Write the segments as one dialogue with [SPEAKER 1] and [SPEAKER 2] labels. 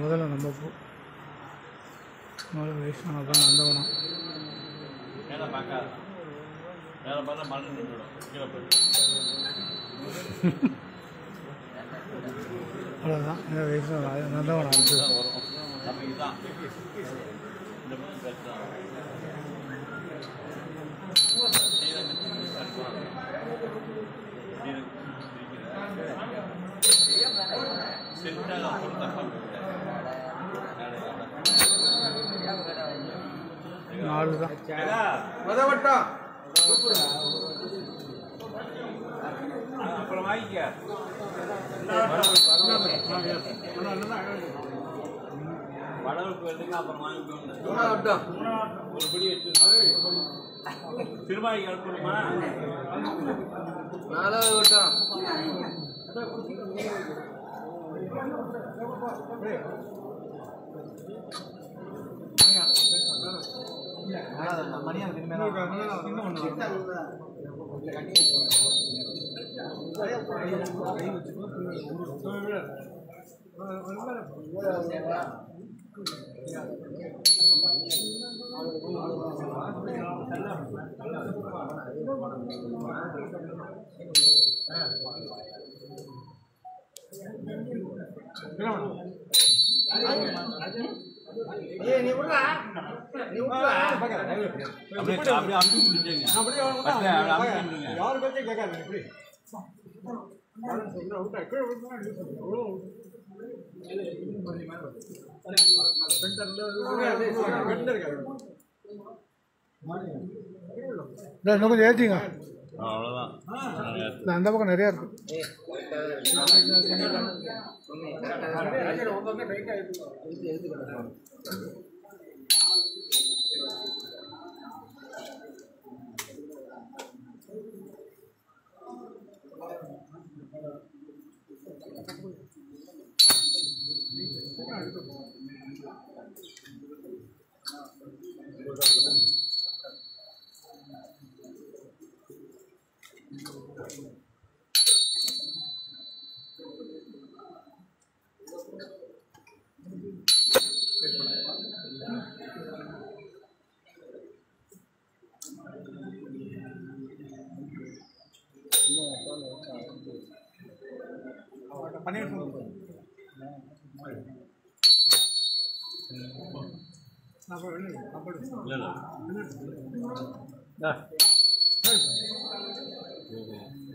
[SPEAKER 1] முதல்ல நம்ம போ
[SPEAKER 2] மழை நின்றுடும். கீழே போயிடும்
[SPEAKER 1] அவ்வளோதான் இந்த வைஷ்ணவ அது நந்தவனம் அடுத்தது
[SPEAKER 2] தான்.
[SPEAKER 1] நாலு தான்
[SPEAKER 3] மதவட்டம்
[SPEAKER 2] அப்புறம் வாங்கிக்க. வடவுக்கு வந்துங்க அப்புறம் வாங்கிக்கோங்க ஒரு படி எடுத்து திருமாளிக்கு அனுப்பணுமா
[SPEAKER 3] நாலாவது வட்டம்.
[SPEAKER 2] அப்படியே அப்படியே அமுக்கி முடிஞ்சேங்க
[SPEAKER 1] இன்னும் கொஞ்சம் ஏற்றிங்க
[SPEAKER 2] அவ்வளோதான்
[SPEAKER 1] அந்த பக்கம் நிறையா இருக்கு.
[SPEAKER 2] இல்லை Thank you.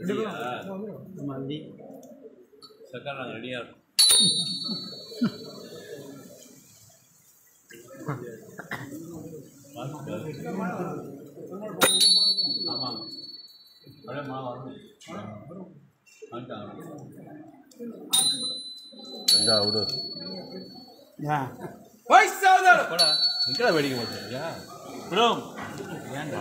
[SPEAKER 2] இல்லை சக்கரை நாங்கள் ரெடியாக இருக்கோம். ஆமாம் அப்படியே மாவு விடு
[SPEAKER 1] ஏன்
[SPEAKER 2] போடா. நிற்கிறா வெடிக்க ஏன் விடும் ஏன்டா?